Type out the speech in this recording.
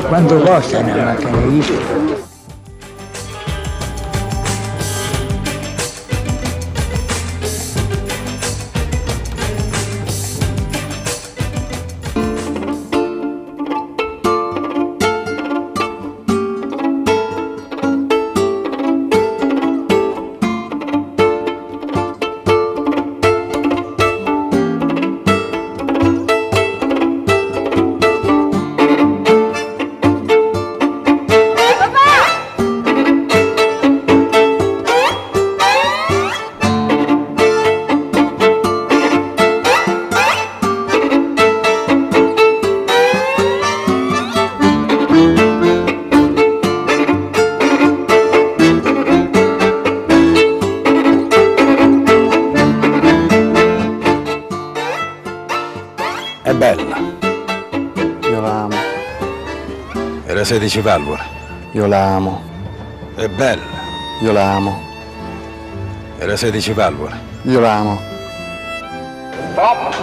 Quanto costa una macchina di È bella. Io la amo, E le 16 valvole. io la amo, È bella. io la amo, E le 16 valvole. io la amo. Stop!